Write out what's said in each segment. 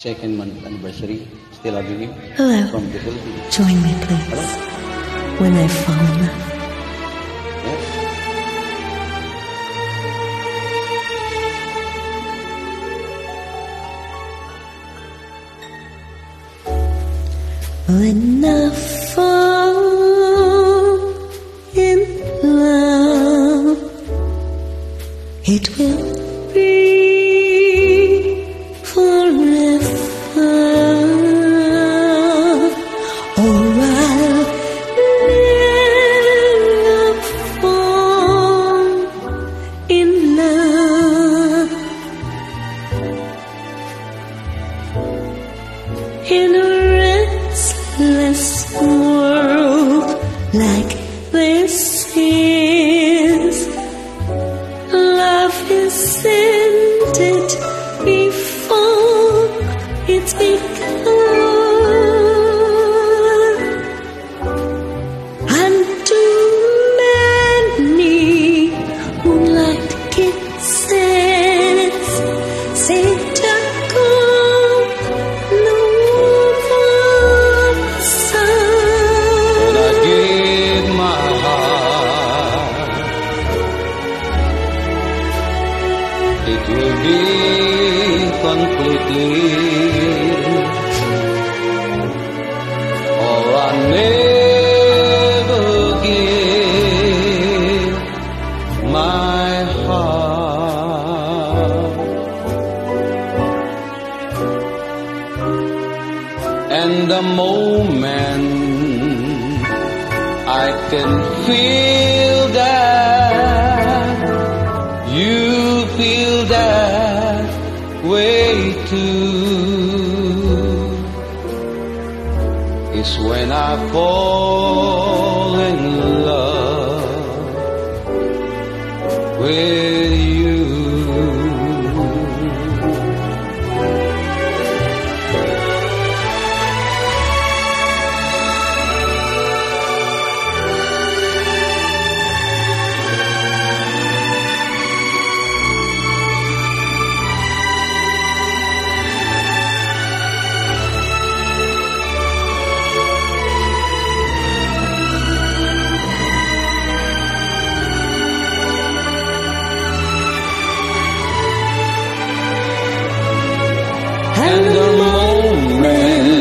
second month anniversary. Still loving you Hello. from the Philippines. Join me, please. Hello? When I fall in love. Yes. When I fall in love, it will be in a restless world like this is. Love is ended it will be completely. Or I never give my heart. And the moment I can feel that way too. Is when I fall in love with And the moment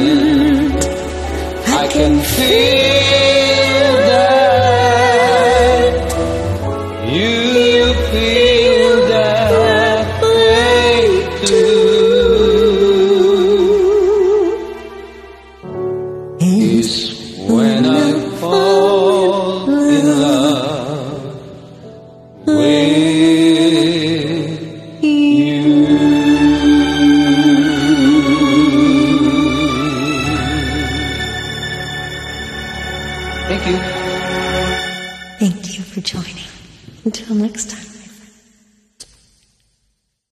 I can feel that you feel that way too. When I Thank you. For joining. Until next time.